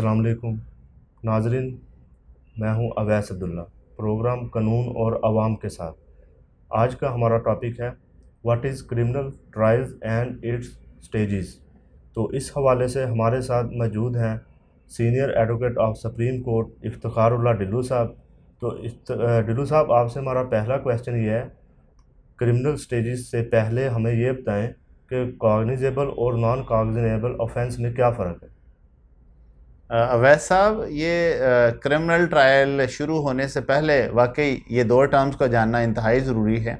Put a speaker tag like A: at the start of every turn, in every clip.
A: अस्सलाम वालेकुम। नाजरीन, मैं हूँ अवैस अब्दुल्ला, प्रोग्राम कानून और आवाम के साथ। आज का हमारा टॉपिक है what is criminal trials and its stages तो इस हवाले से हमारे साथ मौजूद हैं senior advocate of supreme court Iftarullah Dillu साहब। तो डिल्लू साहब, आपसे हमारा पहला क्वेश्चन ये है क्रिमिनल स्टेजेस से पहले हमें ये बताएँ कि कॉग्निजेबल और नॉन कॉग्निजेबल ऑफेंस में क्या फ़र्क है।
B: अवैध साहब, ये क्रिमिनल ट्रायल शुरू होने से पहले वाकई ये दो टर्म्स को जानना इंतहाई ज़रूरी है।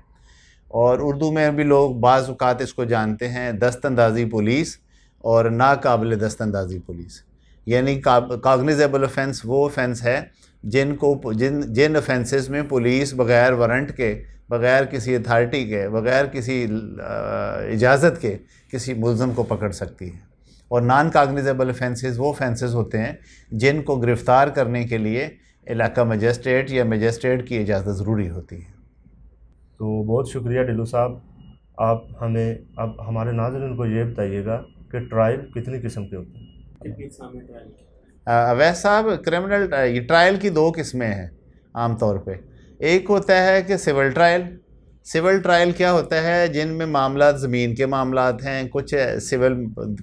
B: और उर्दू में भी लोग बाज़ात इसको जानते हैं, दस्तंदाजी पुलिस और नाकबिल दस्तंदाजी पुलिस। यानी कागनिजेबल ऑफेंस वो ऑफेंस है जिनको, जिन जिन ऑफेंसेस में पुलिस बग़ैर वारंट के, बग़ैर किसी अथॉरिटी के, बग़ैर किसी इजाज़त के, किसी मुलम को पकड़ सकती है। और नॉन कागनिजेबल ऑफेंसेस वो ऑफेंसेस होते हैं जिनको गिरफ़्तार करने के लिए इलाका मजिस्ट्रेट या मजिस्ट्रेट की इजाज़त ज़रूरी होती है।
A: तो बहुत शुक्रिया डिलू साहब। आप हमें अब हमारे नाजरन को ये बताइएगा कि ट्रायल कितनी किस्म के होते हैं।
B: अवैध साहब क्रिमिनल ट्रायल की दो किस्में हैं आम तौर पे। एक होता है कि सिविल ट्रायल सिविल ट्रायल क्या होता है? जिनमें मामला ज़मीन के मामला हैं, कुछ सिविल,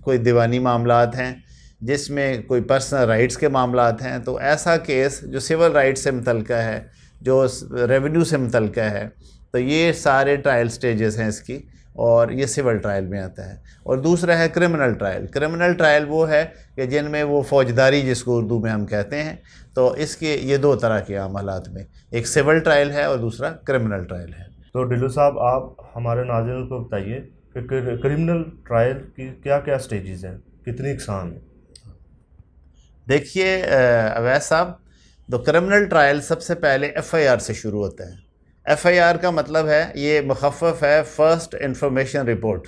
B: कोई दीवानी मामला हैं, जिसमें कोई पर्सनल राइट्स के मामला हैं तो ऐसा केस जो सिविल राइट्स से मुतल है, जो रेवेन्यू से मुतल है तो ये सारे ट्रायल स्टेजेस हैं इसकी, और ये सिविल ट्रायल में आता है। और दूसरा है क्रिमिनल ट्रायल। क्रिमिनल ट्रायल वो है कि जिनमें वो फौजदारी जिसको उर्दू में हम कहते हैं तो इसके ये दो तरह के अमलात में, एक सिविल ट्रायल है और दूसरा क्रिमिनल ट्रायल है।
A: तो डिल्लू साहब, आप हमारे नाजिन को बताइए कि क्रिमिनल ट्रायल की क्या क्या स्टेजेस हैं? कितनी इकसान है?
B: देखिए अवैध साहब तो क्रिमिनल ट्रायल सबसे पहले एफआईआर से शुरू होता है। एफआईआर का मतलब है, ये मुखफ़ है फ़र्स्ट इंफॉर्मेशन रिपोर्ट।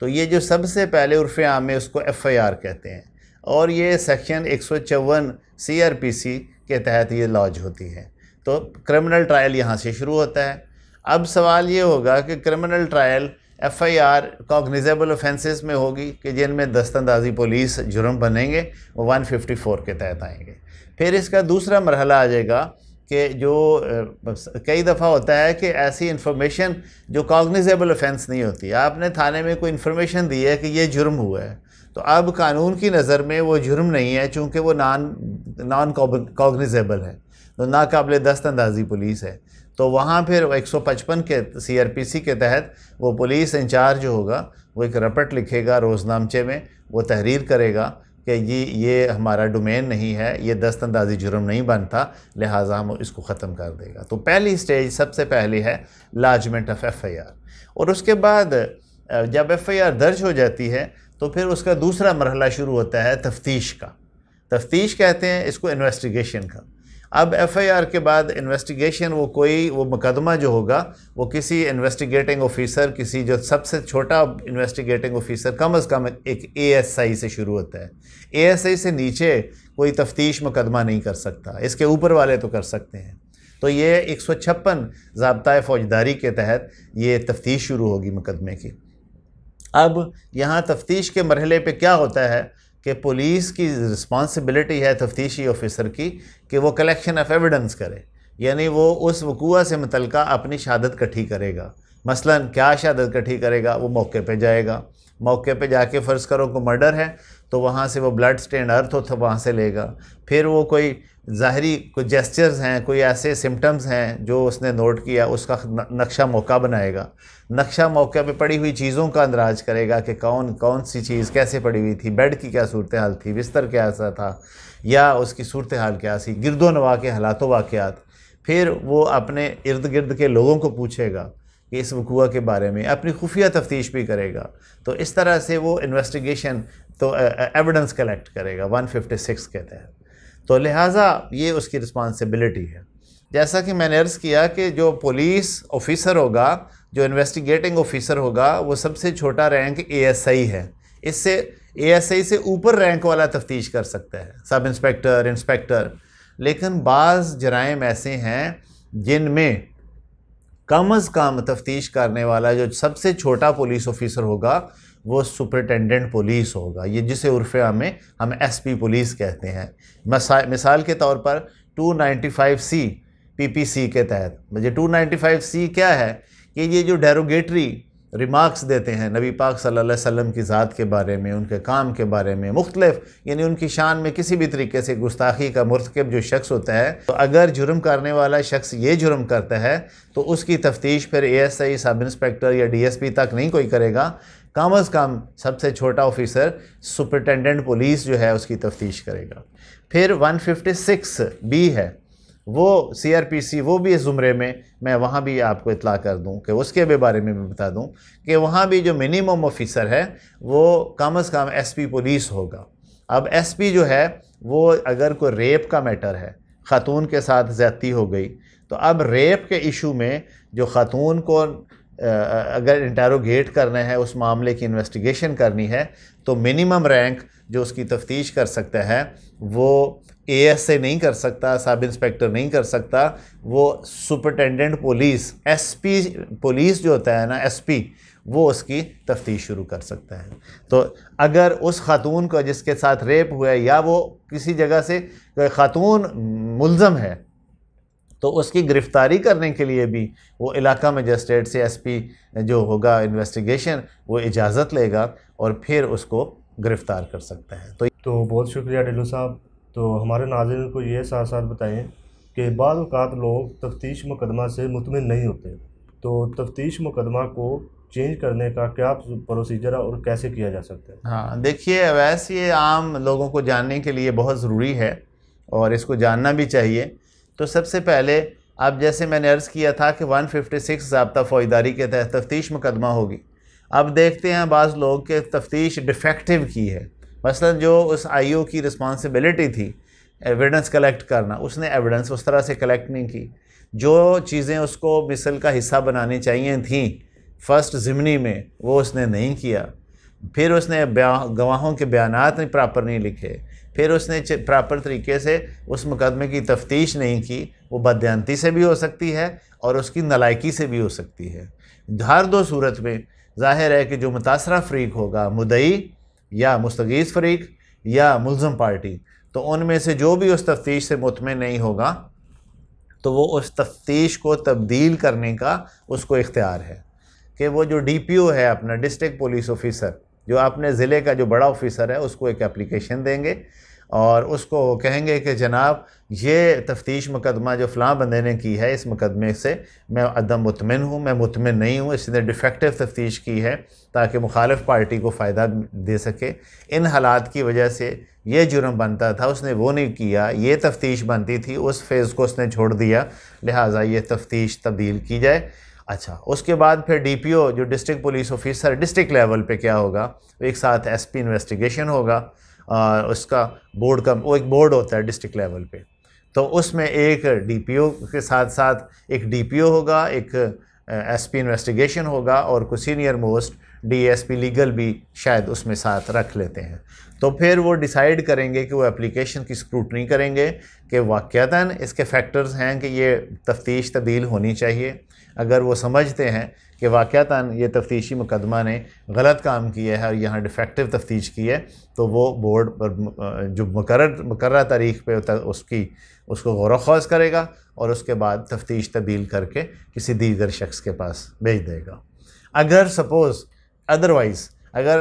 B: तो ये जो सबसे पहले उर्फ़ आम में उसको एफआईआर कहते हैं। और ये सेक्शन एक सौ चौवन सी के तहत ये लॉन्च होती है। तो क्रिमिनल ट्रायल यहाँ से शुरू होता है। अब सवाल ये होगा कि criminal trial F I R cognizable offences में होगी कि जिनमें दस्तंदाजी पुलिस जुर्म बनेंगे, वो 154 के तहत आएँगे। फिर इसका दूसरा मरहला आ जाएगा कि जो कई दफ़ा होता है कि ऐसी इन्फॉर्मेशन जो कॉग्निजेबल ऑफेंस नहीं होती। आपने थाने में कोई इन्फॉर्मेशन दी है कि ये जुर्म हुआ है तो अब कानून की नज़र में वो जुर्म नहीं है, चूँकि वो नॉन नॉन कॉग्निजेबल है तो नाकबिल दस्त अंदाजी पुलिस है। तो वहाँ फिर 155 के सीआरपीसी के तहत वो पुलिस इंचार्ज होगा, वो एक रपट लिखेगा रोज़नामचे में, वो तहरीर करेगा कि ये ये हमारा डोमेन नहीं है, ये दस्त अंदाजी जुर्म नहीं बनता, लिहाजा हम इसको ख़त्म कर देगा। तो पहली स्टेज सबसे पहली है lodgement of F I R और उसके बाद जब एफ़ आई आर दर्ज हो जाती है तो फिर उसका दूसरा मरहला शुरू होता है तफ्तीश का। तफ्तीश कहते हैं इसको इन्वेस्टिगेशन का। अब एफआईआर के बाद इन्वेस्टिगेशन वो कोई, वो मुकदमा जो होगा, वो किसी इन्वेस्टिगेटिंग ऑफिसर किसी जो सबसे छोटा इन्वेस्टिगेटिंग ऑफिसर कम अज़ कम एक एएसआई से शुरू होता है। एएसआई से नीचे कोई तफ्तीश मुकदमा नहीं कर सकता। इसके ऊपर वाले तो कर सकते हैं। तो ये एक सौ छप्पन जबता फ़ौजदारी के तहत ये तफ्तीश शुरू होगी मुकदमे की। अब यहाँ तफ्तीश के मरहले पे क्या होता है? कि पुलिस की रिस्पॉन्सिबिलिटी है तफ्तीशी ऑफिसर की कि वो कलेक्शन ऑफ़ एविडेंस करे। यानी वो उस वकूआ से मुतल अपनी शहादत कट्ठी करेगा। मसलन, क्या शहादत कट्ठी करेगा? वो मौके पे जाएगा। मौके पे जाके फ़र्ज़ करो को मर्डर है तो वहाँ से वो ब्लड स्टेन अर्थ हो तो वहाँ से लेगा। फिर वो कोई ज़ाहरी कोई जेस्चर्स हैं, कोई ऐसे सिम्टम्स हैं जो उसने नोट किया, उसका नक्शा मौका बनाएगा। नक्शा मौके पे पड़ी हुई चीज़ों का अंदाज करेगा कि कौन कौन सी चीज़ कैसे पड़ी हुई थी, बेड की क्या सूरत हाल थी, बिस्तर कैसा था, या उसकी सूरत हाल क्या थी गिरदो नवा के, हालात वाक़ात फिर वो अपने इर्द गिर्द के लोगों को पूछेगा कि इस वकूआ के बारे में, अपनी खुफिया तफ्तीश भी करेगा। तो इस तरह से वो इन्वेस्टिगेशन तो एविडेंस कलेक्ट करेगा 156 के तहत। तो लिहाजा ये उसकी रिस्पॉन्सिबिलिटी है। जैसा कि मैंने अर्ज़ किया कि जो पुलिस ऑफिसर होगा, जो इन्वेस्टिगेटिंग ऑफिसर होगा, वो सबसे छोटा रैंक एएसआई है। इससे एएसआई से ऊपर रैंक वाला तफ्तीश कर सकता है, सब इंस्पेक्टर इंस्पेक्टर। लेकिन बाज़ जराइम ऐसे हैं जिनमें कम अज़ कम तफ्तीश करने वाला जो सबसे छोटा पुलिस ऑफिसर होगा, वो सुपरिटेंडेंट पुलिस होगा। ये जिसे उर्फ़ में हम एसपी पुलिस कहते हैं। मिसाल के तौर पर 295 सी पीपीसी के तहत। मुझे 295 सी क्या है? कि ये जो डेरोगेटरी रिमार्क्स देते हैं नबी पाक सल्लल्लाहु अलैहि वसल्लम की ज़ात के बारे में, उनके काम के बारे में, मुख्तलिफ़, यानी उनकी शान में किसी भी तरीके से गुस्ताखी का मरतकब जो शख्स होता है तो अगर जुर्म करने वाला शख्स ये जुर्म करता है तो उसकी तफ्तीश फिर A S I sub inspector या डी एस पी तक नहीं कोई करेगा। कम अज़ कम सबसे छोटा ऑफिसर सुपरिटेंडेंट पुलिस जो है उसकी तफ्तीश करेगा। फिर वन फिफ्टी सिक्स बी है। वो सी आर पी सी वो भी इस ज़ुमरे में, मैं वहाँ भी आपको इतला कर दूँ कि उसके भी बारे में मैं बता दूँ कि वहाँ भी जो मिनिमम ऑफिसर है, वो कम अज़ कम एस पी पुलिस होगा। अब एस पी जो है, वो अगर कोई रेप का मैटर है, ख़ातून के साथ ज़्यादती हो गई तो अब रेप के इशू में जो ख़ातून को अगर इंटेरोगेट करना है, उस मामले की इन्वेस्टिगेशन करनी है तो मिनिमम रैंक जो उसकी तफ्तीश कर सकता है, वो ए एस से नहीं कर सकता, सब इंस्पेक्टर नहीं कर सकता, वो superintendent police S P police जो होता है ना एस पी वो उसकी तफ्तीश शुरू कर सकता है। तो अगर उस खातून को जिसके साथ रेप हुआ है या वो किसी जगह से खातून मुलज़म है तो उसकी गिरफ़्तारी करने के लिए भी वो इलाका मजिस्ट्रेट से एसपी जो होगा इन्वेस्टिगेशन, वो इजाज़त लेगा और फिर उसको गिरफ़्तार कर सकता है। तो
A: तो बहुत शुक्रिया डिलू साहब। तो हमारे नाजिन को ये साथ साथ बताएँ कि बाज़ात लोग तफ्तीश मुकदमा से मुतमिन नहीं होते। तो तफ्तीश मुकदमा को चेंज करने का क्या प्रोसीजर है और कैसे किया जा सकता है?
B: हाँ देखिए अवैस ये आम लोगों को जानने के लिए बहुत ज़रूरी है और इसको जानना भी चाहिए। तो सबसे पहले, अब जैसे मैंने अर्ज़ किया था कि 156 फिफ्टी सिक्स जबता फौजदारी के तहत तफ्तीश मुकदमा होगी। अब देखते हैं बाज़ लोग के तफ्तीश डिफेक्टिव की है। मसलन जो उस आईओ की रिस्पॉन्सिबिलिटी थी एविडेंस कलेक्ट करना, उसने एविडेंस उस तरह से कलेक्ट नहीं की। जो चीज़ें उसको मिसल का हिस्सा बनानी चाहिए थी फ़र्स्ट ज़िमनी में, वो उसने नहीं किया। फिर उसने गवाहों के बयान प्रॉपर नहीं लिखे। फिर उसने प्रॉपर तरीके से उस मुकदमे की तफ्तीश नहीं की। वो बदयांती से भी हो सकती है और उसकी नलायकी से भी हो सकती है। हर दो सूरत में ज़ाहिर है कि जो मुतासरा फ्रीक होगा, मुदई या मुस्तगीज़ फरीक या मुलम पार्टी तो उनमें से जो भी उस तफ्तीश से मुतमिन नहीं होगा तो वो उस तफ्तीश को तब्दील करने का उसको इख्तियार है कि वो जो डी पी ओ है अपना डिस्ट्रिक्ट पुलिस ऑफिसर जो अपने ज़िले का जो बड़ा ऑफिसर है, उसको एक एप्लीकेशन देंगे। और उसको कहेंगे कि जनाब, ये तफ्तीश मुकदमा जो फ़लाँ बंदे ने की है इस मुकदमे से, मैं अदम मुतमिन हूँ, मैं मुतमिन नहीं हूँ, इसने डिफेक्टिव तफ्तीश की है ताकि मुखालफ पार्टी को फ़ायदा दे सके। इन हालात की वजह से ये जुर्म बनता था, उसने वो नहीं किया, ये तफ्तीश बनती थी, उस फ़ेज़ को उसने छोड़ दिया, लिहाजा ये तफ्तीश तब्दील की जाए। अच्छा उसके बाद फिर डीपीओ जो district police officer district level पे क्या होगा? एक साथ एसपी इन्वेस्टिगेशन होगा। उसका बोर्ड का, वो एक बोर्ड होता है डिस्ट्रिक्ट लेवल पे। तो उसमें एक डीपीओ के साथ साथ एक डीपीओ होगा, एक एसपी इन्वेस्टिगेशन होगा और कुछ सीनियर मोस्ट डीएसपी लीगल भी शायद उसमें साथ रख लेते हैं। तो फिर वो डिसाइड करेंगे कि वो एप्लीकेशन की स्क्रूटनी करेंगे कि वाक़ता इसके फैक्टर्स हैं कि ये तफ्तीश तब्दील होनी चाहिए। अगर वो समझते हैं कि वाक़ता ये तफ्तीशी मुकदमा ने गलत काम किया है और यहाँ डिफेक्टिव तफ्तीश की है तो वो बोर्ड पर, जो मुकर मुकर तारीख पर उसकी, उसको गौर खौज करेगा और उसके बाद तफ्तीश तब्दील करके किसी दीगर शख्स के पास भेज देगा। अगर सपोज़ अदरवाइज़ अगर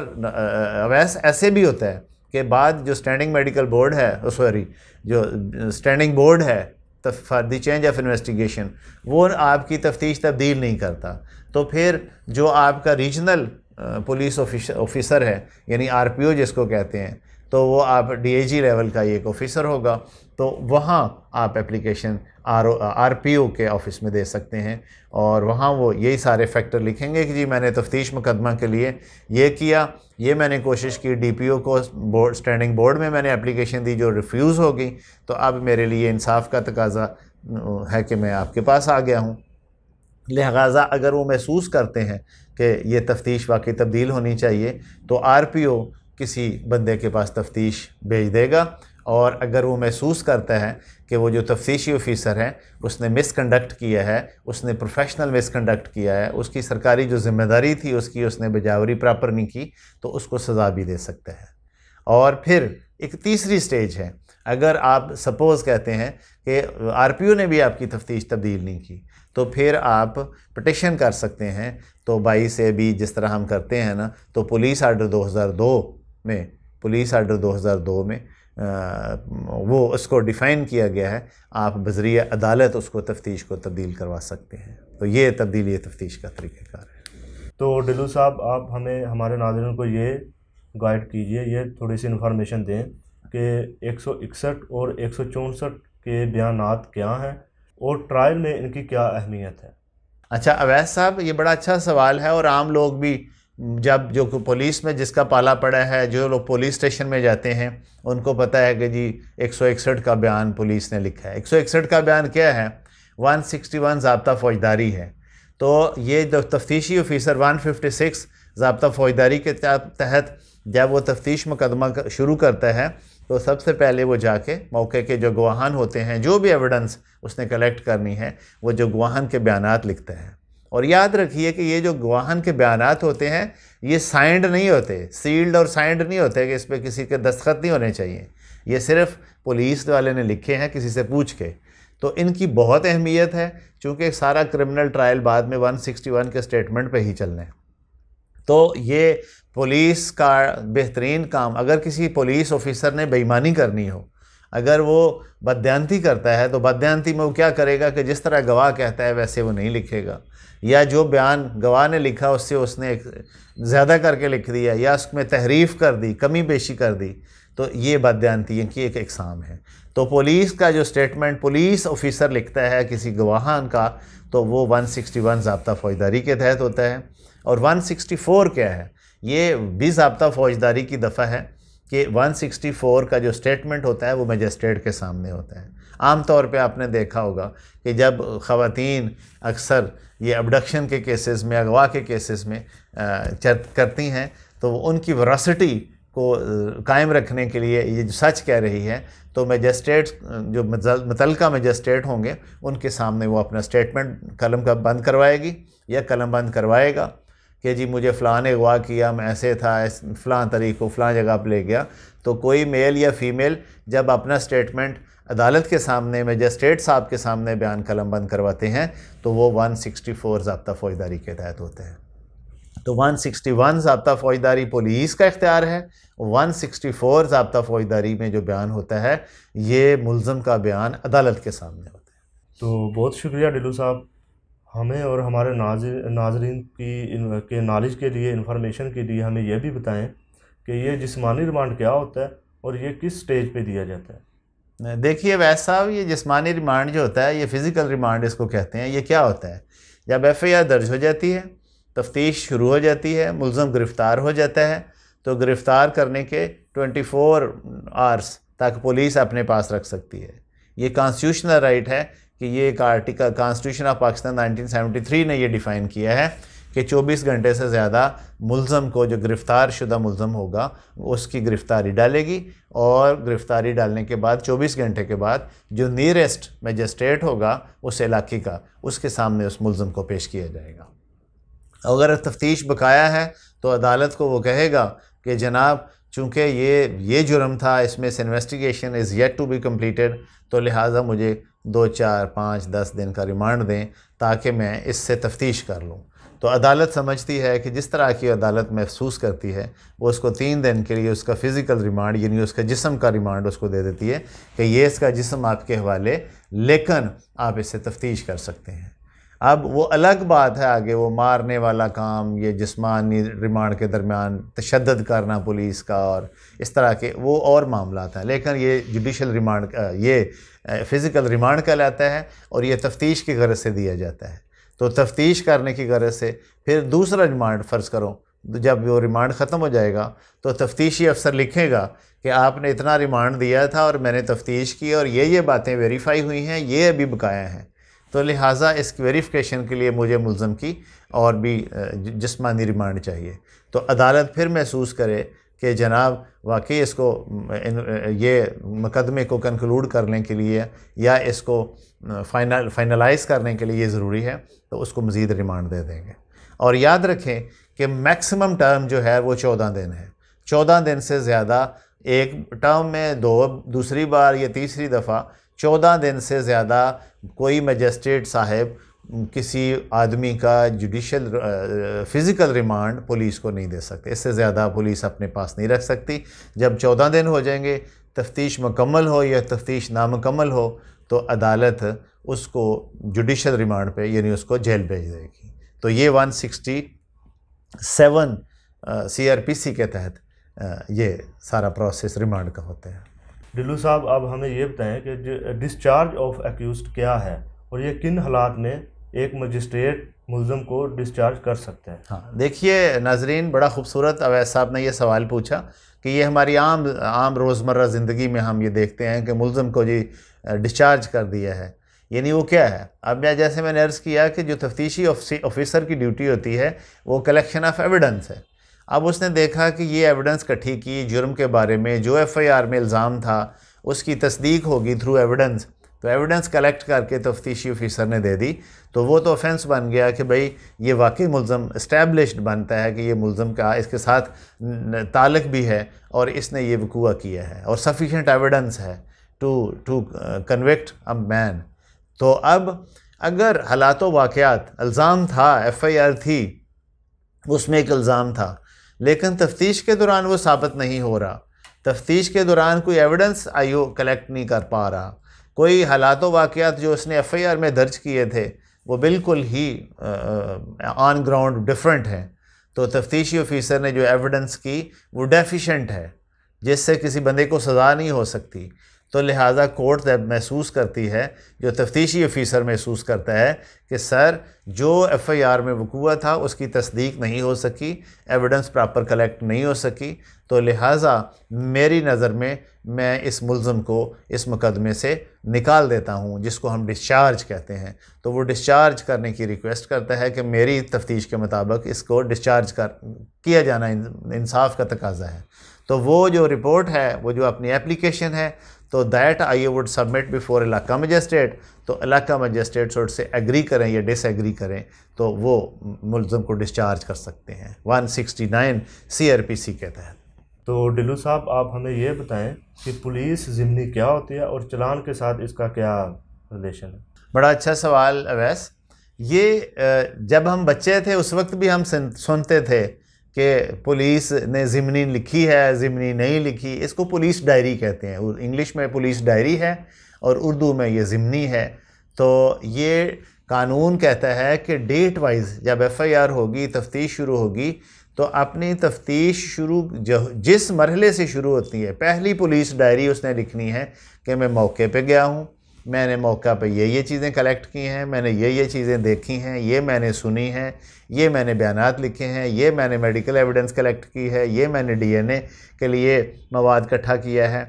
B: वैस ऐसे भी होता है कि बाद जो स्टैंडिंग मेडिकल बोर्ड है सॉरी जो स्टैंडिंग बोर्ड है for the change of investigation, वो आपकी तफ्तीश तब्दील नहीं करता। तो फिर जो आपका रीजनल पुलिस ऑफिसर है, यानी आरपीओ जिसको कहते हैं तो वो आप डीएजी लेवल का एक ऑफिसर होगा। तो वहाँ आप application R R P O के ऑफ़िस में दे सकते हैं और वहाँ वो यही सारे फैक्टर लिखेंगे कि जी मैंने तफ्तीश मुकदमा के लिए ये किया, ये मैंने कोशिश की डी पी ओ को बोर्ड स्टैंडिंग बोर्ड में मैंने एप्लीकेशन दी जो रिफ्यूज़ हो गई तो अब मेरे लिए इंसाफ का तकाजा है कि मैं आपके पास आ गया हूँ। लिहाजा अगर वो महसूस करते हैं कि ये तफ्तीश वाकई तब्दील होनी चाहिए तो आर पी ओ किसी बंदे के पास तफ्तीश भेज देगा। और अगर वो महसूस करता है कि वो जो तफ्तीशी ऑफिसर है, उसने मिसकंडक्ट किया है, उसने प्रोफेशनल मिसकंडक्ट किया है, उसकी सरकारी जो ज़िम्मेदारी थी, उसकी उसने बजावरी प्रॉपर नहीं की तो उसको सज़ा भी दे सकता है। और फिर एक तीसरी स्टेज है। अगर आप सपोज़ कहते हैं कि आरपीओ ने भी आपकी तफ्तीश तब्दील नहीं की तो फिर आप पटिशन कर सकते हैं। तो बाईस से भी जिस तरह हम करते हैं ना तो पुलिस आर्डर 2002 में पुलिस आर्डर 2002 में आ, वो उसको डिफ़ाइन किया गया है। आप बजरिया अदालत उसको तफ्तीश को तब्दील करवा सकते हैं। तो ये तब्दीली तफ्तीश का तरीक़ाकार है।
A: तो डिलू साहब आप हमें हमारे नाजरन को ये गाइड कीजिए ये थोड़ी सी इन्फॉर्मेशन दें कि एक सौ इकसठ और एक सौ चौंसठ के बयान क्या हैं? और ट्रायल में इनकी क्या अहमियत है?
B: अच्छा अवैस साहब, ये बड़ा अच्छा सवाल है और आम लोग भी, जब जो पुलिस में जिसका पाला पड़ा है, जो लोग पुलिस स्टेशन में जाते हैं, उनको पता है कि जी, एक सौ इकसठ का बयान पुलिस ने लिखा है। एक सौ इकसठ का बयान क्या है? 161 सिक्सटी जबता फौजदारी है। तो ये जो तफ्तीशी ऑफिसर 156 जबता फौजदारी के तहत, जब वो तफ्तीश मुकदमा शुरू करता है तो सबसे पहले वो जाके मौके के जो गवाहान होते हैं, जो भी एविडेंस उसने कलेक्ट करनी है, वो जो गवाहान के बयान लिखते हैं। और याद रखिए कि ये जो गवाहन के बयान होते हैं, ये साइंड नहीं होते सील्ड और साइंड नहीं होते कि इस पर किसी के दस्तखत नहीं होने चाहिए। ये सिर्फ़ पुलिस वाले ने लिखे हैं किसी से पूछ के। तो इनकी बहुत अहमियत है, चूँकि सारा क्रिमिनल ट्रायल बाद में 161 के स्टेटमेंट पे ही चलना तो ये पुलिस का बेहतरीन काम, अगर किसी पुलिस ऑफिसर ने बेईमानी करनी हो, अगर वो बदयांती करता है तो बदयांती में वो क्या करेगा कि जिस तरह गवाह कहता है, वैसे वो नहीं लिखेगा। या जो बयान गवाह ने लिखा, उससे उसने ज़्यादा करके लिख दिया, या उसमें तहरीफ कर दी, कमी पेशी कर दी तो ये बदयांती की एक एग्ज़ाम है। तो पुलिस का जो स्टेटमेंट पुलिस ऑफिसर लिखता है किसी गवाहान का तो वो 161 जबता फौजदारी के तहत होता है। और 164 क्या है? ये भी जबता फौजदारी की दफ़ा है कि 164 का जो स्टेटमेंट होता है, वो मजिस्ट्रेट के सामने होता है। आम तौर पे आपने देखा होगा कि जब ख़वातीन अक्सर ये अबडक्शन के केसेस में, अगवा के केसेस में करती हैं तो उनकी वरासिटी को कायम रखने के लिए ये जो सच कह रही है तो मजिस्ट्रेट जो मतलका मजिस्ट्रेट होंगे, उनके सामने वो अपना स्टेटमेंट कलम का बंद करवाएगी या कलम बंद करवाएगा। कि जी मुझे फ़लाँ ने अगवा किया, मैं ऐसे था फ़लाँ तरीक़ को फ़लाँ जगह पर ले गया। तो कोई मेल या फ़ीमेल जब अपना स्टेटमेंट अदालत के सामने मजिस्ट्रेट साहब के सामने बयान कलम बंद करवाते हैं तो वो 164 जबता फौजदारी के तहत होते हैं। तो 161 जबता फौजदारी पुलिस का इख्तियार है 164 जबता फौजदारी में जो बयान होता है, ये मुलम का बयान अदालत के सामने होता है।
A: तो बहुत शुक्रिया डिलू साहब। हमें और हमारे नाजिर नाजरीन की के नॉलेज के लिए इंफॉर्मेशन के लिए हमें यह भी बताएँ कि ये जिसमानी रिमांड क्या होता है और ये किस स्टेज पे दिया जाता
B: है। देखिए, वैसा ये जिसमानी रिमांड जो होता है, ये फ़िज़िकल रिमांड इसको कहते हैं, ये क्या होता है? जब एफ़ आई आर दर्ज हो जाती है, तफ्तीश शुरू हो जाती है मुलम गिरफ़्तार हो जाता है तो गिरफ़्तार करने के ट्वेंटी फोर आवर्स तक पुलिस अपने पास रख सकती है। ये कॉन्स्टिट्यूशनल राइट है कि ये एक आर्टिकल कॉन्स्टिट्यूशन ऑफ़ पाकिस्तान 1973 ने ये डिफ़ाइन किया है कि 24 घंटे से ज़्यादा मुलम को जो गिरफ़्तार शुदा मुलम होगा, उसकी गिरफ़्तारी डालेगी और गिरफ़्तारी डालने के बाद 24 घंटे के बाद जो नियरेस्ट मजिस्ट्रेट होगा, उस इलाके का, उसके सामने उस मुलम को पेश किया जाएगा। अगर तफ्तीश बकाया है तो अदालत को वो कहेगा कि जनाब, चूँकि ये ये जुर्म था, इसमें से investigation is yet to be completed तो लिहाजा मुझे दो, चार, पाँच, दस दिन का रिमांड दें ताकि मैं इससे तफ्तीश कर लूँ। तो अदालत समझती है कि जिस तरह की अदालत महसूस करती है, वो उसको तीन दिन के लिए उसका फ़िज़िकल रिमांड यानी उसका जिसम का रिमांड उसको दे देती है कि ये इसका जिसम आपके हवाले, लेकिन आप इससे तफ्तीश कर सकते हैं। अब वो अलग बात है आगे, वो मारने वाला काम, ये जिसमानी रिमांड के दरमियान तशद करना पुलिस का और इस तरह के, वो और मामला है। लेकिन ये जुडिशल रिमांड ये फ़िज़िकल रिमांड कहलाता है और ये तफ्तीश की गरज से दिया जाता है। तो तफ्तीश करने की गरज से फिर दूसरा रिमांड फ़र्ज़ करो। जब वो रिमांड ख़त्म हो जाएगा तो तफ्तीशी अफसर लिखेगा कि आपने इतना रिमांड दिया था और मैंने तफ्तीश की और ये ये बातें वेरीफाई हुई हैं, ये अभी बकाया हैं। तो लिहाजा इस वेरिफिकेशन के लिए मुझे मुलम की और भी जिसमानी रिमांड चाहिए। तो अदालत फिर महसूस करे कि जनाब, वाकई इसको ये मुकदमे को कंक्लूड करने के लिए या इसको फाइनल फाइनलाइज करने के लिए ज़रूरी है तो उसको मज़ीद रिमांड दे देंगे। और याद रखें कि मैक्सिमम टर्म जो है वो चौदह दिन है। चौदह दिन से ज़्यादा एक टर्म में दो, दूसरी बार या तीसरी दफ़ा चौदह दिन से ज़्यादा कोई मजिस्ट्रेट साहब किसी आदमी का जुडिशल फ़िज़िकल रिमांड पुलिस को नहीं दे सकते। इससे ज़्यादा पुलिस अपने पास नहीं रख सकती। जब चौदह दिन हो जाएँगे, तफ्तीश मुकम्मल हो या तफ्तीश नामुकम्मल हो तो अदालत उसको जुडिशल रिमांड पे, यानी उसको जेल भेज देगी। तो ये 167 सीआरपीसी के तहत ये सारा प्रोसेस रिमांड का होता है।
A: डिल्लू साहब, अब हमें ये बताएँ कि डिस्चार्ज ऑफ़ एक्यूज क्या है और ये किन हालात में एक मजिस्ट्रेट मुलम को डिस्चार्ज कर सकते हैं?
B: हाँ देखिए नाजरीन, बड़ा खूबसूरत अवैध साहब ने यह सवाल पूछा कि ये हमारी आम आम रोज़मर्रा ज़िंदगी में हम ये देखते हैं कि मुलम को जी डिस्चार्ज कर दिया है। यानी वो क्या है? अब मैं जैसे मैंने अर्ज़ किया कि जो तफ्तीशी ऑफिसर की ड्यूटी होती है, वो कलेक्शन ऑफ़ एविडेंस है। अब उसने देखा कि ये एविडेंस इकट्ठी की जुर्म के बारे में जो एफ़आईआर में इल्ज़ाम था, उसकी तस्दीक होगी थ्रू एविडेंस तो एविडेंस कलेक्ट करके तफ्तीशी ऑफिसर ने दे दी। तो वो तो ऑफेंस बन गया कि भाई ये वाकई मुलम इस्टेब्लिश्ड बनता है कि ये मुलम का इसके साथ तालक भी है और इसने ये वकूआ किया है और सफिशेंट एविडेंस है to to convict a man तो अब अगर हालात वाक़ात इल्ज़ाम था एफ़ आई आर थी, उसमें एक इल्ज़ाम था। लेकिन तफ्तीश के दौरान वो साबित नहीं हो रहा। तफ्तीश के दौरान कोई एविडेंस आयो कलेक्ट नहीं कर पा रहा। कोई हालात वाक़ात जो उसने एफ़ आई आर में दर्ज किए थे, वो बिल्कुल ही ऑन ग्राउंड डिफरेंट हैं। तो तफ्तीशी ऑफिसर ने जो एविडेंस की, वो डेफिशेंट है, जिससे किसी बंदे को सज़ा नहीं हो सकती। तो लिहाजा कोर्ट जब महसूस करती है, जो तफ्तीशी ऑफिसर महसूस करता है कि सर, जो एफ़ आई आर में वकूआ था, उसकी तस्दीक नहीं हो सकी, एविडेंस प्रॉपर कलेक्ट नहीं हो सकी। तो लिहाजा मेरी नज़र में मैं इस मुलम को इस मुकदमे से निकाल देता हूँ, जिसको हम डिस्चार्ज कहते हैं। तो वो डिस्चार्ज करने की रिक्वेस्ट करता है कि मेरी तफ्तीश के मुताबिक इसको डिस्चार्ज कर, किया जाना इंसाफ का तकाजा है। तो वो जो रिपोर्ट है, वो जो अपनी एप्लीकेशन है तो that I would submit before इलाका मजिस्ट्रेट। तो इलाका मजिस्ट्रेट से एग्री करें या डिसएग्री करें तो वो मुलम को डिस्चार्ज कर सकते हैं। 169 सीआरपीसी के तहत।
A: तो डिलू साहब आप हमें ये बताएँ कि पुलिस ज़िमनी क्या होती है और चलान के साथ इसका क्या रिलेशन है?
B: बड़ा अच्छा सवाल अवैस। ये जब हम बच्चे थे उस वक्त भी हम सुनते थे कि पुलिस ने ज़िमनी लिखी है, ज़िमनी नहीं लिखी, इसको पुलिस डायरी कहते हैं। इंग्लिश में पुलिस डायरी है और उर्दू में ये ज़िमनी है। तो ये कानून कहता है कि डेट वाइज जब एफआईआर होगी, तफ्तीश शुरू होगी तो अपनी तफ्तीश शुरू जिस मरहले से शुरू होती है, पहली पुलिस डायरी उसने लिखनी है कि मैं मौके पे गया हूँ। मैंने मौका पे ये ये चीज़ें कलेक्ट की हैं, मैंने ये ये चीज़ें देखी हैं, ये मैंने सुनी हैं, ये मैंने बयानात लिखे हैं, ये मैंने मेडिकल एविडेंस कलेक्ट की है, ये मैंने डीएनए के लिए मवाद इकट्ठा किया है।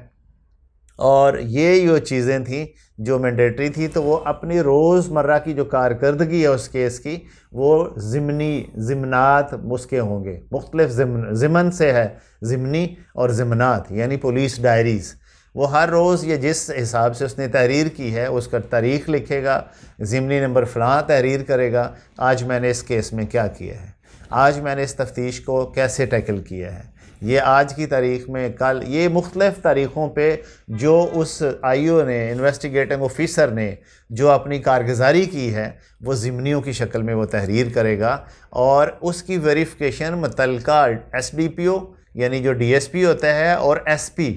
B: और ये जो चीज़ें थी जो मैंडेटरी थी तो वो अपनी रोज़मर्रा की जो कारकर्दगी है उस केस की, वो ज़िमनी, ज़िमनात उसके होंगे। मुख्तलिफ़ ज़िमन से है ज़िमनी और ज़िमनात, यानी पुलिस डायरीज़ वो हर रोज़ ये जिस हिसाब से उसने तहरीर की है, उसका तारीख़ लिखेगा, ज़िमनी नंबर फ़लाँ तहरीर करेगा, आज मैंने इस केस में क्या किया है? आज मैंने इस तफ्तीश को कैसे टैकल किया है? ये आज की तारीख में, कल, ये मुख्तलिफ़ तारीख़ों पे जो उस आई ओ ने इन्वेस्टिगेटिंग ऑफिसर ने जो अपनी कारगुजारी की है, वो ज़िमनियों की शक्ल में वो तहरीर करेगा और उसकी वेरिफिकेशन मुतलका एस डी पी ओ यानी जो डी एस पी होता है और एस पी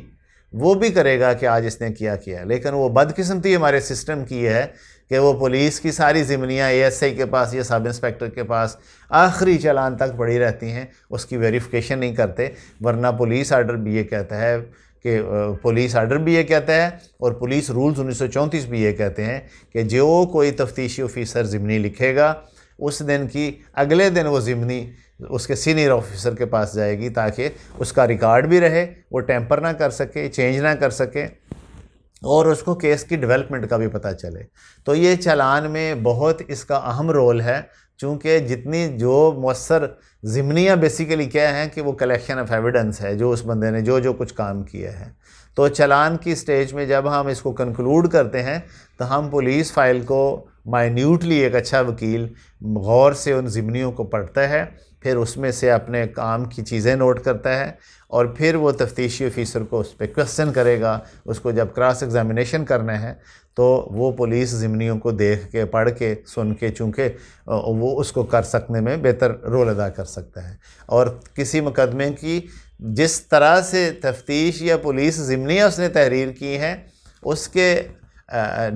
B: वो भी करेगा कि आज इसने किया किया लेकिन वो बदकिस्मती हमारे सिस्टम की है कि वो पुलिस की सारी ज़िमनियाँ ए एस आई के पास, या सब इंस्पेक्टर के पास आखिरी चलान तक पड़ी रहती हैं। उसकी वेरिफिकेशन नहीं करते, वरना पुलिस आर्डर भी ये कहता है कि पुलिस आर्डर भी ये कहता है और पुलिस रूल्स उन्नीस सौ चौंतीस भी ये कहते हैं कि जो कोई तफ्तीशी ऑफिसर ज़िमनी लिखेगा, उस दिन की अगले दिन वो ज़िमनी उसके सीनियर ऑफिसर के पास जाएगी ताकि उसका रिकॉर्ड भी रहे, वो टेम्पर ना कर सके चेंज ना कर सके और उसको केस की डेवलपमेंट का भी पता चले। तो ये चलान में बहुत इसका अहम रोल है चूँकि जितनी जो मौसर ज़िमनियाँ बेसिकली क्या हैं कि वो कलेक्शन ऑफ़ एविडेंस है, जो उस बंदे ने जो जो कुछ काम किया है। तो चलान की स्टेज में जब हम इसको कंक्लूड करते हैं तो हम पुलिस फ़ाइल को माइन्यूटली एक अच्छा वकील गौर से उन ज़िमनियों को पढ़ता है फिर उसमें से अपने काम की चीज़ें नोट करता है और फिर वो तफ्तीशी ऑफिसर को उस पर क्वेश्चन करेगा, उसको जब क्रॉस एग्ज़ामिनेशन करना है तो वो पुलिस ज़िमनियों को देख के, पढ़ के, सुन के, चूँकि वो उसको कर सकने में बेहतर रोल अदा कर सकता है। और किसी मुकदमे की जिस तरह से तफ्तीश या पुलिस ज़िमनियाँ उसने तहरीर की हैं, उसके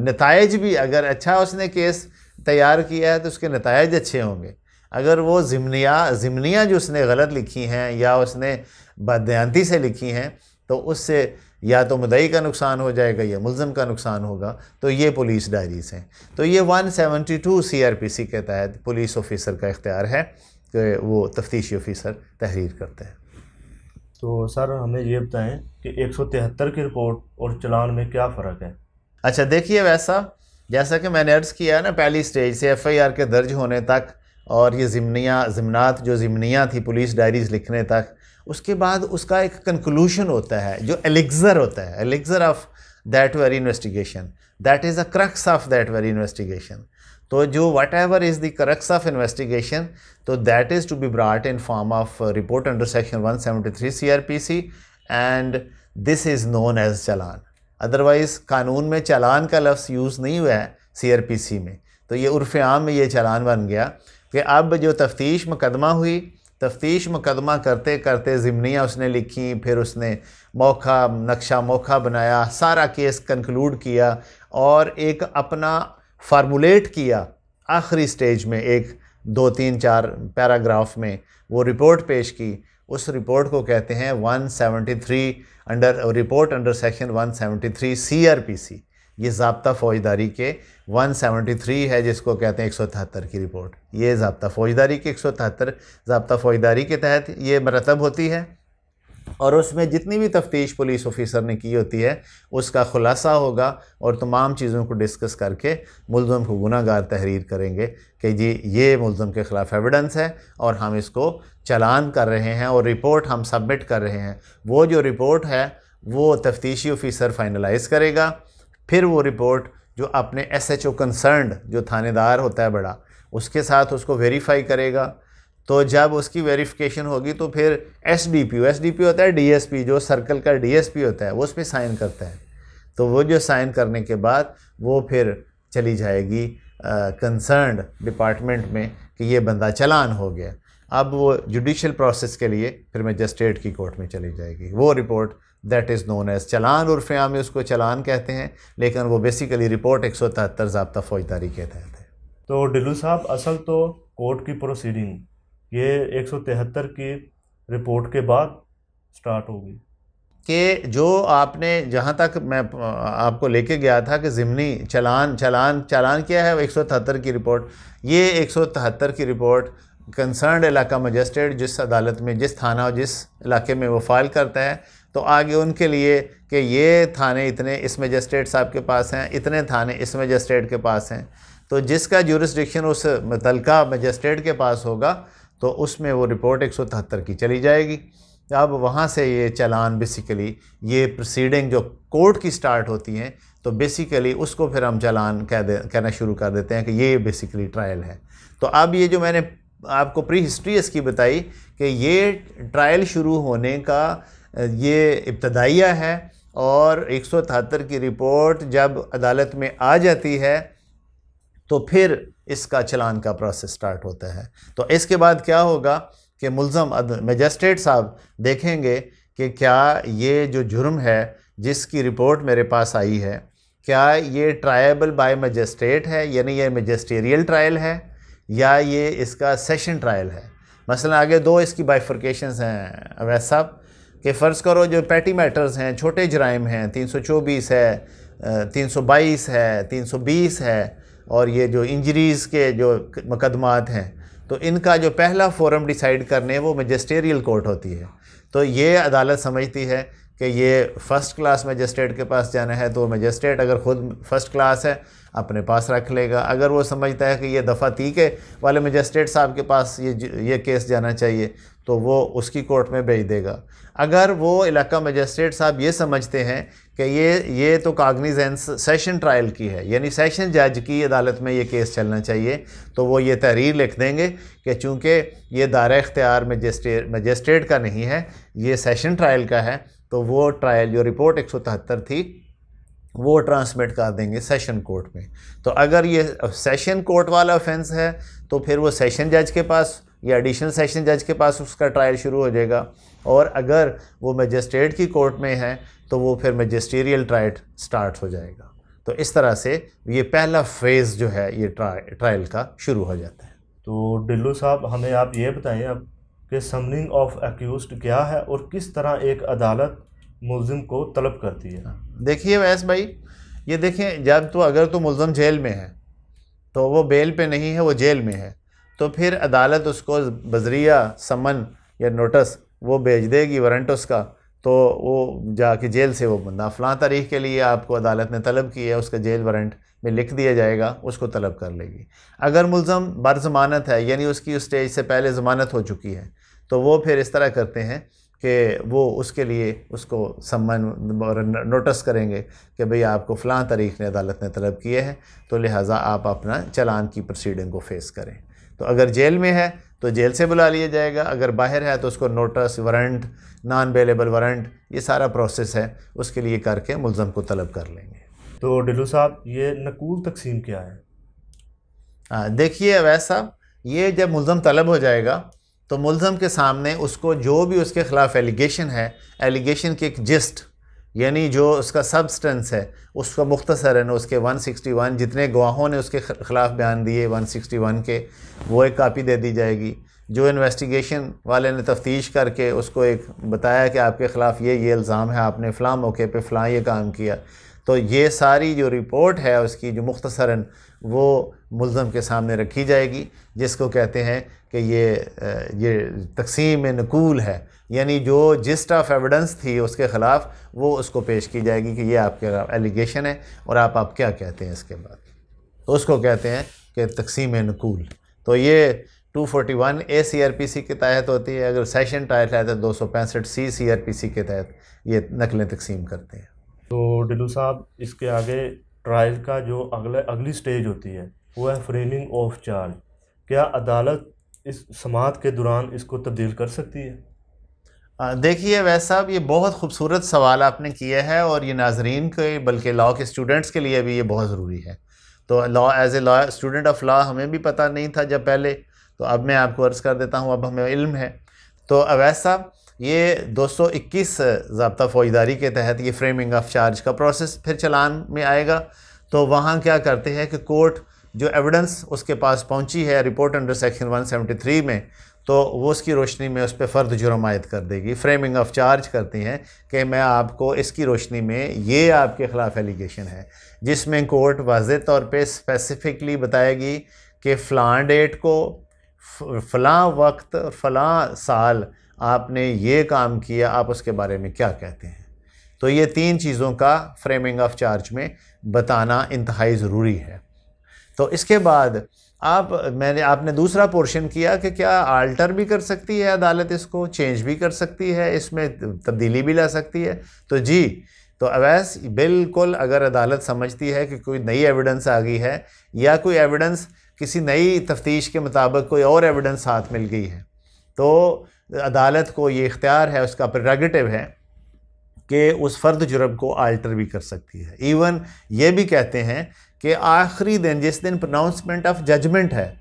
B: नतज भी अगर अच्छा उसने केस तैयार किया है तो उसके नतज अच्छे होंगे। अगर वो ज़िमनिया ज़िमनियाँ जो उसने गलत लिखी हैं या उसने बदयांती से लिखी हैं तो उससे या तो मदई का नुकसान हो जाएगा या मुलम का नुकसान होगा तो ये पुलिस डायरीज़ हैं। तो ये 172 सीआरपीसी के तहत पुलिस ऑफिसर का इख्तियार है कि वो तफ्तीशी ऑफिसर तहरीर करते हैं।
A: तो सर हमें ये बताएँ कि एक सौ तिहत्तर की रिपोर्ट और चलान में क्या फ़र्क है?
B: अच्छा देखिए वैसा जैसा कि मैंने अर्ज़ किया ना पहली स्टेज से एफ़आईआर के दर्ज होने तक और ये ज़िमनिया, ज़िमनात जो ज़िमनियाँ थी पुलिस डायरीज़ लिखने तक, उसके बाद उसका एक कंक्लूशन होता है, जो एलिग्ज़र होता है elixir of that very investigation that is a crux of that very investigation तो जो whatever is the crux of investigation तो that is to be brought in form of report under section 173 CrPC and this is known as challan otherwise कानून में चलान का लफ्ज़ use नहीं हुआ है सीआरपीसी में. तो ये उर्फ़ आम में ये चलान बन गया। कि अब जो तफ्तीश मुकदमा हुई, तफ्तीश मुकदमा करते करते ज़िमनियाँ उसने लिखी, फिर उसने मौखा नक्शा मौखा बनाया, सारा केस कंक्लूड किया और एक अपना फार्मूलेट किया। आखिरी स्टेज में एक, दो, तीन, चार पैराग्राफ में वो रिपोर्ट पेश की। उस रिपोर्ट को कहते हैं 173 under, report under section 173 CrPC ये जबता फ़ौजदारी के 173 है, जिसको कहते हैं एक सौ तिहत्तर की रिपोर्ट। ये जबता फ़ौजदारी के एक सौ जबता फ़ौजदारी के तहत ये मरतब होती है। और उसमें जितनी भी तफ्तीश पुलिस ऑफिसर ने की होती है, उसका खुलासा होगा और तमाम चीज़ों को डिस्कस करके मुलम को गुनागार तहरीर करेंगे कि जी, ये मुलम के ख़िलाफ़ एविडेंस है और हम इसको चलान कर रहे हैं और रिपोर्ट हम सबमिट कर रहे हैं। वो जो रिपोर्ट है, वो तफ्तीशी ऑफिसर फाइनलाइज़ करेगा। फिर वो रिपोर्ट जो अपने एस एच ओ कंसर्न जो थानेदार होता है बड़ा, उसके साथ उसको वेरीफाई करेगा। तो जब उसकी वेरिफिकेशन होगी तो फिर S D P S D P होता है डी एस पी जो सर्कल का डी एस पी होता है, वो उस पर साइन करता है। तो वो जो साइन करने के बाद वो फिर चली जाएगी कंसर्न डिपार्टमेंट में कि ये बंदा चलान हो गया। अब वो जुडिशल प्रोसेस के लिए फिर मजिस्ट्रेट की कोर्ट में चली जाएगी। वो report that is known as challan उर्फ़ में उसको चलान कहते हैं लेकिन वो बेसिकली रिपोर्ट एक सौ तिहत्तर जबता फौजदारी के तहत है।
A: तो डिलू साहब असल तो कोर्ट की प्रोसीडिंग ये एक सौ तिहत्तर की रिपोर्ट के बाद स्टार्ट होगी।
B: कि जो आपने जहाँ तक मैं आपको लेके गया था कि ज़िमनी चलान चलान चलान क्या है एक सौ तिहत्तर की रिपोर्ट ये एक सौ तिहत्तर की रिपोर्ट कंसर्न इलाका मजिस्ट्रेट जिस अदालत में जिस थाना और जिस इलाके में वो फ़ाइल करता है तो आगे उनके लिए कि ये थाने इतने इस मजिस्ट्रेट साहब के पास हैं, इतने थाने इस मजिस्ट्रेट के पास हैं। तो जिसका जुरिस्डिक्शन उस मुतलका मजिस्ट्रेट के पास होगा तो उसमें वो रिपोर्ट एक सौ तिहत्तर की चली जाएगी। अब वहाँ से ये चलान बेसिकली ये प्रोसीडिंग जो कोर्ट की स्टार्ट होती हैं तो बेसिकली उसको फिर हम चलान कह दे, कहना शुरू कर देते हैं कि ये बेसिकली ट्रायल है। तो अब ये जो मैंने आपको प्री हिस्ट्री इसकी बताई कि ये ट्रायल शुरू होने का ये इब्तदाइया है और एक सौ की रिपोर्ट जब अदालत में आ जाती है तो फिर इसका चलान का प्रोसेस स्टार्ट होता है। तो इसके बाद क्या होगा कि मुलम मजिस्ट्रेट साहब देखेंगे कि क्या ये जो जुर्म है, जिसकी रिपोर्ट मेरे पास आई है, क्या ये ट्रायबल बाय मजिस्ट्रेट है, यानी ये मजिस्टेरियल ट्रायल है, या ये इसका सेशन ट्रायल है? मसला आगे दो इसकी बाइफर्केशन हैं अवैध साहब। कि फ़र्ज़ करो जो पैटी मैटर्स हैं, छोटे जराइम हैं 324 है 322 है 320 है, और ये जो इंजरीज़ के जो मुकदमात हैं तो इनका जो पहला फोरम डिसाइड करने वो मजिस्टेरियल कोर्ट होती है। तो ये अदालत समझती है कि ये फ़र्स्ट क्लास मजिस्ट्रेट के पास जाना है तो मजिस्ट्रेट अगर ख़ुद फ़र्स्ट क्लास है, अपने पास रख लेगा। अगर वो समझता है कि ये दफ़ा तीके वाले मजिस्ट्रेट साहब के पास ये ये केस जाना चाहिए तो वो उसकी कोर्ट में भेज देगा। अगर वो इलाका मजिस्ट्रेट साहब ये समझते हैं कि ये ये तो कागनीजेंस सेशन ट्रायल की है, यानी सेशन जज की अदालत में ये केस चलना चाहिए तो वो ये तहरीर लिख देंगे कि चूँकि ये दायरा इख्तियार मजिस्ट्रेट मजिस्ट्रेट का नहीं है, ये सेशन ट्रायल का है तो वो ट्रायल, जो रिपोर्ट एक सौ तिहत्तर थी, वो ट्रांसमिट कर देंगे सेशन कोर्ट में। तो अगर ये सेशन कोर्ट वाला ऑफेंस है तो फिर वो सेशन जज के पास या एडिशनल सेशन जज के पास उसका ट्रायल शुरू हो जाएगा। और अगर वो मजिस्ट्रेट की कोर्ट में है तो वो फिर मजिस्ट्रियल ट्रायल स्टार्ट हो जाएगा। तो इस तरह से ये पहला फ़ेज़ जो है ये ट्रायल ट्रायल का शुरू हो जाता है।
A: तो डिल्लू साहब हमें आप ये बताएँ अब कि समनिंग ऑफ़ एक्यूज क्या है और किस तरह एक अदालत मुलजिम को तलब करती है?
B: देखिए वैस भाई ये देखें जब तो अगर तो मुलजम जेल में है तो वो बेल पे नहीं है वो जेल में है। तो फिर अदालत उसको बजरिया, समन या नोटिस वो भेज देगी, वारंट उसका। तो वो जाके जेल से वो बंदा, फ़लाँ तारीख के लिए आपको अदालत ने तलब की है, उसका जेल वारंट में लिख दिया जाएगा, उसको तलब कर लेगी। अगर मुलज़म बर ज़मानत है, यानी उसकी उस स्टेज से पहले ज़मानत हो चुकी है तो वो फिर इस तरह करते हैं कि वो उसके लिए उसको सम्मान और नोटिस करेंगे कि भई आपको फ़लाँ तारीख ने अदालत ने तलब किए हैं तो लिहाजा आप अपना चलान की प्रोसीडिंग को फेस करें। तो अगर जेल में है तो जेल से बुला लिया जाएगा। अगर बाहर है तो उसको notice warrant non available warrant ये सारा प्रोसेस है। उसके लिए करके मुलम को तलब कर लेंगे।
A: तो डिलू साहब ये नकूल तकसीम क्या है?
B: हाँ देखिए अवैस साहब ये जब मुलम तलब हो जाएगा तो मुलम के सामने उसको जो भी उसके ख़िलाफ़ एलिगेशन है एलिगेशन की एक जिस्ट यानी जो उसका सब्सटेंस है, उसका मुख्तसरन उसके 161 जितने गवाहों ने उसके ख़िलाफ़ बयान दिए 161 के, वो एक कापी दे दी जाएगी। जो इन्वेस्टिगेशन वाले ने तफ्तीश करके उसको एक बताया कि आपके ख़िलाफ़ ये ये इल्ज़ाम है, आपने फ़लाँ मौके पर फ़लाँ ये काम किया। तो ये सारी जो रिपोर्ट है, उसकी जो मुख्तसरन वो मुलम के सामने रखी जाएगी, जिसको कहते हैं कि ये ये तकसीम नकूल है। यानी जो जिस्ट ऑफ़ एविडेंस थी उसके ख़िलाफ़, वो उसको पेश की जाएगी कि ये आपके एलिगेशन है और आप आप क्या कहते हैं इसके बाद? तो उसको कहते हैं कि तकसीम नकूल। तो ये 241 ए सी आर पी सी के तहत होती है। अगर सेशन टाइट है तो दो सौ पैंसठ सी सी आर पी सी के तहत ये नकलें तकसीम करते हैं।
A: तो डिलू साहब, इसके आगे ट्रायल का जो अगला, अगली स्टेज होती है, वो है फ्रेमिंग ऑफ़ चार्ज क्या अदालत इस समात के दौरान इसको तब्दील कर सकती है?
B: देखिए, वैसे साहब ये बहुत खूबसूरत सवाल आपने किया है और ये नाजरीन के, बल्कि लॉ के स्टूडेंट्स के लिए भी ये बहुत ज़रूरी है। तो law as a law student of law हमें भी पता नहीं था जब पहले तो अब मैं आपको अर्ज़ कर देता हूँ, अब हमें इल्म है। तो अवैस साहब ये 221 जबता फौजदारी के तहत ये फ्रेमिंग ऑफ़ चार्ज का प्रोसेस फिर चलान में आएगा। तो वहाँ क्या करते हैं कि कोर्ट जो एविडेंस उसके पास पहुँची है रिपोर्ट अंडर सेक्शन 173 में तो वो उसकी रोशनी में उस पर फ़र्द जुर्म आयद कर देगी। फ्रेमिंग ऑफ़ चार्ज करती हैं कि मैं आपको इसकी रोशनी में ये आपके ख़िलाफ़ एलिगेशन है, जिसमें कोर्ट वाज तौर पे स्पेसिफ़िकली बताएगी कि फ़लाँ डेट को फ़लाँ वक्त, फ़लाँ साल आपने ये काम किया, आप उसके बारे में क्या कहते हैं? तो ये तीन चीज़ों का फ्रेमिंग ऑफ़ चार्ज में बताना इंतहाई ज़रूरी है। तो इसके बाद आप, मैंने, आपने दूसरा पोर्शन किया कि क्या आल्टर भी कर सकती है अदालत इसको चेंज भी कर सकती है, इसमें तब्दीली भी ला सकती है। तो जी तो अवैस, बिल्कुल अगर अदालत समझती है कि कोई नई एविडेंस आ गई है, या कोई एविडेंस किसी नई तफ्तीश के मुताबिक कोई और एविडेंस हाथ मिल गई है तो अदालत को ये इख्तियार है, उसका प्रेगेटिव है कि उस फ़र्द जुर्म को आल्टर भी कर सकती है। इवन ये भी कहते हैं कि आखिरी दिन, जिस दिन प्रोनाउंसमेंट ऑफ़ जजमेंट है,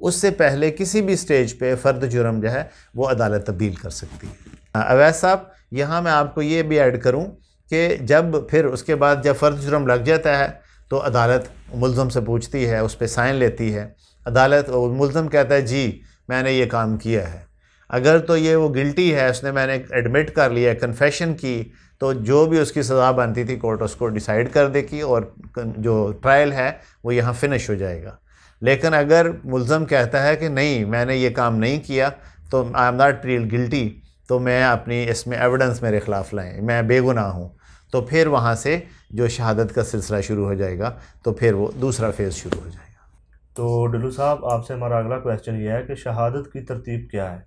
B: उससे पहले किसी भी स्टेज पे फ़र्द जुर्म जो है, वो अदालत तब्दील कर सकती है। अवैस साहब, यहाँ मैं आपको ये भी ऐड करूँ कि जब फिर उसके बाद जब फ़र्द जुर्म लग जाता है तो अदालत मुलम से पूछती है, उस पर साइन लेती है। अदालत मुलम कहता है, जी, मैंने ये काम किया है। अगर तो ये वो गिल्टी है, उसने मैंने एडमिट कर लिया कन्फेशन की तो जो भी उसकी सज़ा बनती थी कोर्ट उसको डिसाइड कर देगी और जो ट्रायल है, वो यहाँ फिनिश हो जाएगा। लेकिन अगर मुलम कहता है कि नहीं, मैंने ये काम नहीं किया तो I am not real guilty तो मैं अपनी इसमें एविडेंस मेरे ख़िलाफ़ लाएँ। मैं बेगुनाह हूँ। तो फिर वहाँ से जो शहादत का सिलसिला शुरू हो जाएगा तो फिर वो दूसरा फ़ेज़ शुरू हो जाएगा।
A: तो डलू साहब, आपसे हमारा अगला क्वेश्चन ये है कि शहादत की तरतीब क्या है?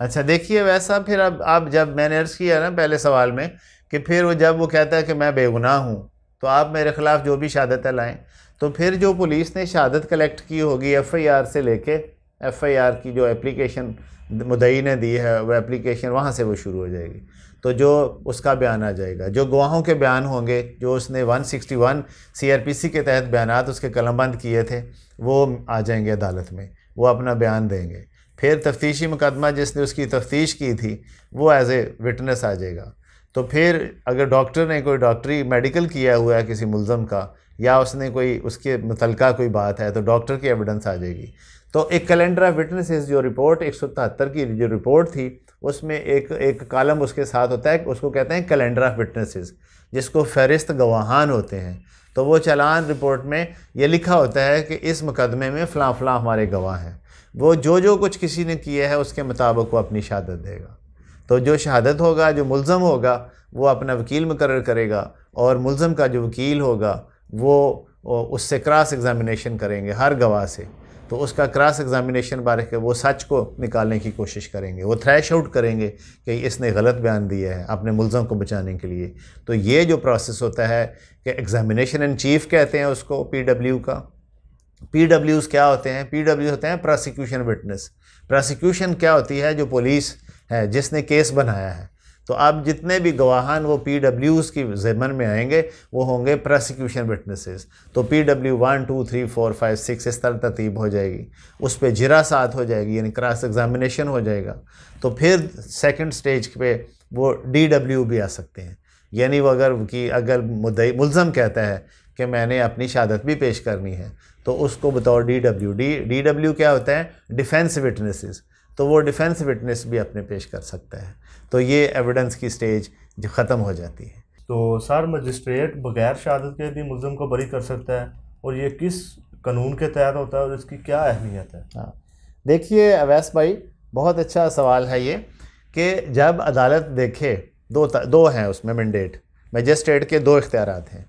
B: अच्छा देखिए वैसा फिर अब आप जब मैंने अर्ज़ किया ना पहले सवाल में कि फिर वो जब वो कहता है कि मैं बेगुनाह हूँ तो आप मेरे ख़िलाफ़ जो भी शहादत लाएँ तो फिर जो पुलिस ने शहादत कलेक्ट की होगी एफ़ आई आर से लेके एफ़ आई आर की जो एप्लीकेशन मुदई ने दी है, वो एप्लीकेशन वहाँ से वो शुरू हो जाएगी। तो जो उसका बयान आ जाएगा, जो गवाहों के बयान होंगे, जो उसने 161 सीआरपीसी के तहत बयान उसके कलमबंद किए थे, वो आ जाएँगे अदालत में, वो अपना बयान देंगे। फिर तफ्तीशी मुकदमा जिसने उसकी तफ्तीश की थी, वो एज ए विटनेस आ जाएगा। तो फिर अगर डॉक्टर ने कोई डॉक्टरी मेडिकल किया हुआ है किसी मुलम का, या उसने कोई, उसके मुतलका कोई बात है तो डॉक्टर की एविडेंस आ जाएगी। तो एक कैलेंडर ऑफ़ विटनेसेस जो रिपोर्ट एक की जो रिपोर्ट थी, उसमें एक एक कॉलम उसके साथ होता है, उसको कहते हैं कैलेंडर ऑफ़ विटनेसेस जिसको फहरिस्त गवाहान होते हैं। तो वो चलान रिपोर्ट में ये लिखा होता है कि इस मुकदमे में फ़लाँ फ़लाँ हमारे गवाह हैं। वो जो जो कुछ किसी ने किया है, उसके मुताबिक वो अपनी शहादत देगा। तो जो शहादत होगा, जो मुलज़म होगा, वो अपना वकील मुकर करेगा और मुलज़म का जो वकील होगा, वो उससे क्रॉस एग्ज़ामिनेशन करेंगे, हर गवाह से। तो उसका क्रॉस एग्ज़ामिनेशन बारे के वो सच को निकालने की कोशिश करेंगे। वो थ्रैश आउट करेंगे कि इसने गलत बयान दिया है अपने मुलम को बचाने के लिए। तो ये जो प्रोसेस होता है कि एग्ज़ामिनेशन इन चीफ़ कहते हैं उसको पी डब्ल्यू का। पी क्या होते हैं? पी होते हैं प्रोसिक्यूशन विटनेस प्रोसिक्यूशन क्या होती है? जो पुलिस है, जिसने केस बनाया है। तो अब जितने भी गवाहान वो पी की ज़मन में आएँगे, वो होंगे प्रोसिक्यूशन विटनेसेस तो P W one, two, three, four, five, six इस तरह तरतीब हो जाएगी। उस पर जिरा साथ हो जाएगी, यानी क्रॉस एग्ज़ामिनेशन हो जाएगा। तो फिर सेकंड स्टेज पे वो डी डब्ल्यू भी आ सकते हैं। यानी वो अगर कि अगर मुद्दई मुलम कहता है कि मैंने अपनी शहादत भी पेश करनी है तो उसको बताओ D W D D W क्या होता है? डिफेंस विटनेसेस तो वो डिफेंस विटनेस भी अपने पेश कर सकता है। तो ये एविडेंस की स्टेज जो ख़त्म हो जाती है।
A: तो सर मजिस्ट्रेट बगैर शहादत के भी मुलम को बरी कर सकता है? और ये किस कानून के तहत होता है और इसकी क्या अहमियत है?
B: हाँ। देखिए अवैस भाई बहुत अच्छा सवाल है ये कि जब अदालत देखे दो दो हैं उसमें मैंडेट मजिस्ट्रेट के दो इख्तियार हैं।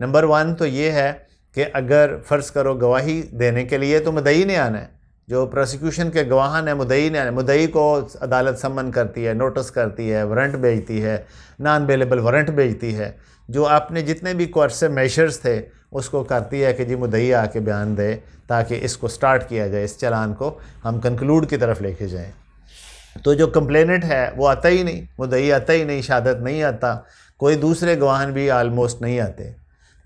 B: नंबर वन तो ये है कि अगर फ़र्ज़ करो गवाही देने के लिए तो मदई ने आना है। जो प्रोसिक्यूशन के गवाहान है, मुदई ने आना मुदई को अदालत सम्मन करती है नोटिस करती है वारंट भेजती है नॉन अवेलेबल वारंट भेजती है। जो आपने जितने भी कोर्स मेशर्स थे, उसको करती है कि जी मुदई आके बयान दे, ताकि इसको स्टार्ट किया जाए, इस चलान को हम कंक्लूड की तरफ़ लेके जाएँ। तो जो कंप्लेनेंट है, वो आता ही नहीं। मुदई आता ही नहीं, शहादत नहीं आता। कोई दूसरे गवाहन भी आलमोस्ट नहीं आते।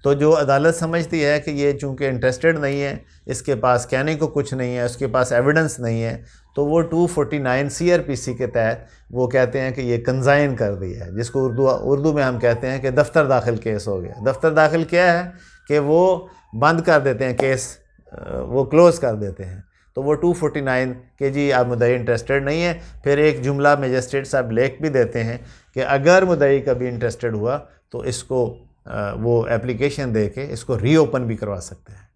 B: तो जो अदालत समझती है कि ये चूँकि इंटरेस्टेड नहीं है, इसके पास कहने को कुछ नहीं है, उसके पास एविडेंस नहीं है तो वो 249 सीआरपीसी के तहत वो कहते हैं कि ये कंजाइन कर दिया है, जिसको उर्दू उर्दू में हम कहते हैं कि दफ्तर दाखिल केस हो गया। दफ्तर दाखिल क्या है कि वो बंद कर देते हैं केस वो क्लोज़ कर देते हैं। तो वो 249 के जी, आप मुदई इंटरेस्टेड नहीं है, फिर एक जुमला मजिस्ट्रेट साहब लेख भी देते हैं कि अगर मुदई कभी इंटरेस्टेड हुआ तो इसको वो एप्लीकेशन दे के इसको रीओपन भी करवा सकते हैं।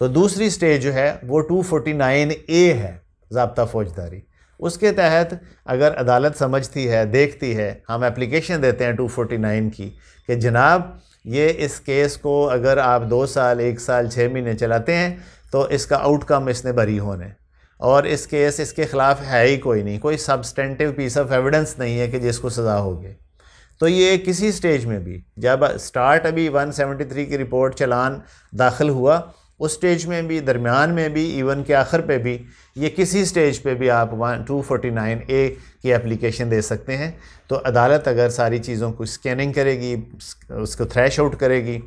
B: तो दूसरी स्टेज जो है, वो 249 ए है, जबता फौजदारी। उसके तहत अगर अदालत समझती है, देखती है, हम एप्लीकेशन देते हैं 249 की कि जनाब, ये इस केस को अगर आप दो साल, एक साल छः महीने चलाते हैं तो इसका आउटकम इसने बरी होने। और इस केस इसके ख़िलाफ़ है ही कोई नहीं। कोई सब्सटेंटिव पीस ऑफ़ एविडेंस नहीं है कि जिसको सज़ा होगी तो ये किसी स्टेज में भी, जब स्टार्ट अभी 173 की रिपोर्ट चलान दाखिल हुआ, उस स्टेज में भी, दरमियान में भी इवन के आखिर पे भी, ये किसी स्टेज पे भी आप one two forty nine A की एप्लीकेशन दे सकते हैं। तो अदालत अगर सारी चीज़ों को स्कैनिंग करेगी, उसको थ्रैश आउट करेगी,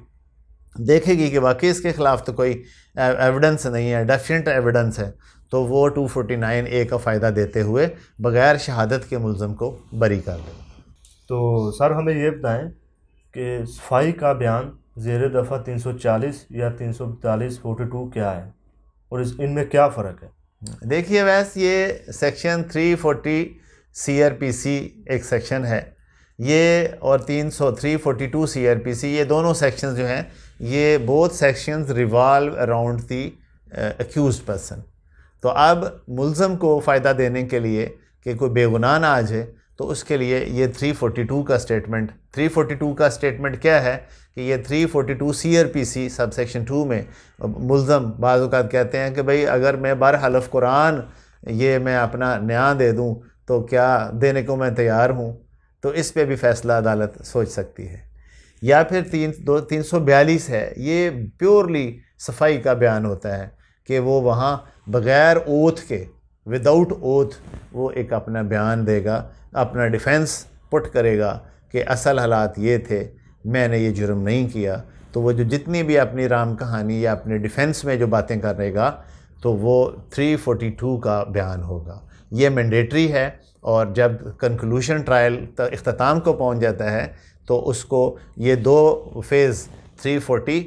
B: देखेगी कि वाकई इसके ख़िलाफ़ तो कोई एविडेंस नहीं है डेफिनेट एविडेंस है तो वो 249 ए का फ़ायदा देते हुए बग़ैर शहादत के मुलम को बरी कर देगा।
A: तो सर हमें ये बताएँ कि सफ़ाई का बयान ज़ेर दफ़ा 340 या 342 42 क्या है? और इस, इनमें क्या फ़र्क है?
B: देखिए वैस ये सेक्शन 340 सीआरपीसी एक सेक्शन है। ये और 300 342 सीआरपीसी ये दोनों सेक्शन जो हैं, ये both sections revolve around the accused person तो अब मुलम को फ़ायदा देने के लिए कि कोई बेगुनाह ना आ जाए तो उसके लिए ये 342 का स्टेटमेंट 342 का स्टेटमेंट क्या है कि ये 342 सीआरपीसी सब सेक्शन टू में मुलजम बाज़ात कहते हैं कि भाई अगर मैं बार हलफ कुरान ये मैं अपना न्याय दे दूँ तो क्या देने को मैं तैयार हूँ? तो इस पर भी फ़ैसला अदालत सोच सकती है। या फिर तीन, दो, तीन सौ बयालीस है, ये प्योरली सफ़ाई का बयान होता है कि वो वहाँ बग़ैर ओथ के विदाउट ओथ वो एक अपना बयान देगा, अपना डिफेंस पुट करेगा कि असल हालात ये थे, मैंने ये जुर्म नहीं किया। तो वो जो जितनी भी अपनी राम कहानी या अपने डिफेंस में जो बातें करेगा तो वो 342 का बयान होगा। ये मैंडेटरी है और जब कंक्लूशन ट्रायल अख्ताम को पहुँच जाता है तो उसको ये दो phase 340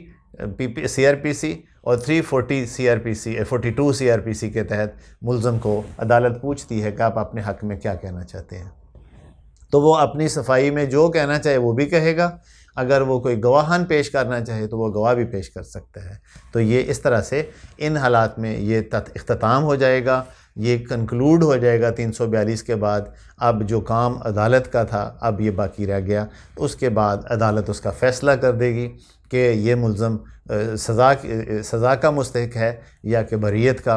B: P P C R P C और 340 सीआरपीसी 42 सीआरपीसी के तहत मुलज़म को अदालत पूछती है कि आप अपने हक़ में क्या कहना चाहते हैं। तो वो अपनी सफ़ाई में जो कहना चाहे वो भी कहेगा। अगर वो कोई गवाहान पेश करना चाहे तो वो गवाह भी पेश कर सकता है। तो ये इस तरह से इन हालात में ये अख्ताम हो जाएगा। ये कंक्लूड हो जाएगा 342 के बाद। अब जो काम अदालत का था, अब ये बाकी रह गया। उसके बाद अदालत उसका फ़ैसला कर देगी कि ये मुलज़म सज़ा सज़ा का मुस्तक है या कि बरीत का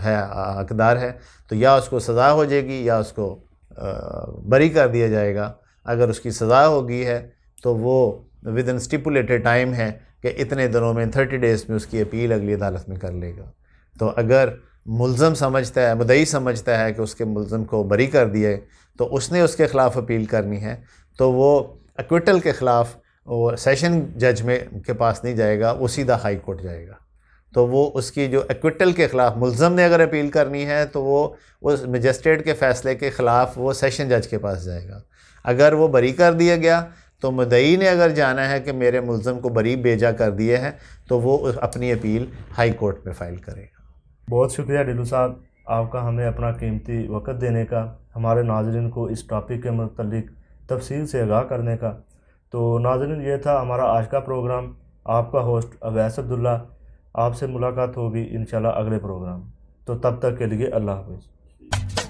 B: है हकदार है तो या उसको सज़ा हो जाएगी या उसको बरी कर दिया जाएगा। अगर उसकी सज़ा होगी है तो वो विद इन स्टिपुलेटेड टाइम है कि इतने दिनों में थर्टी डेज़ में उसकी अपील अगली अदालत में कर लेगा। तो अगर मुलम समझता है, मुदई समझता है कि उसके मुलज़म को बरी कर दिए तो उसने उसके ख़िलाफ़ अपील करनी है तो वो एक्विटल के ख़िलाफ़ वो सेशन जज में के पास नहीं जाएगा, वो सीधा हाई कोर्ट जाएगा। तो वो उसकी जो एक्विटल के ख़िलाफ़, मुलज़म ने अगर अपील करनी है तो वो उस मजिस्ट्रेट के फ़ैसले के ख़िलाफ़ वो सेशन जज के पास जाएगा। अगर वो बरी कर दिया गया तो मुदई ने अगर जाना है कि मेरे मुलज़म को बरी भेजा कर दिए हैं तो वो अपनी अपील हाई कोर्ट में फ़ाइल करेगा।
A: बहुत शुक्रिया डिलू साहब, आपका हमें अपना कीमती वक़्त देने का, हमारे नाजरन को इस टॉपिक के मतलब तफसील से आगाह करने का। तो नाजरन, ये था हमारा आज का प्रोग्राम। आपका होस्ट अवैस अब्दुल्ला। आपसे मुलाकात होगी इन अगले प्रोग्राम। तो तब तक के लिए अल्लाह हाफिज़।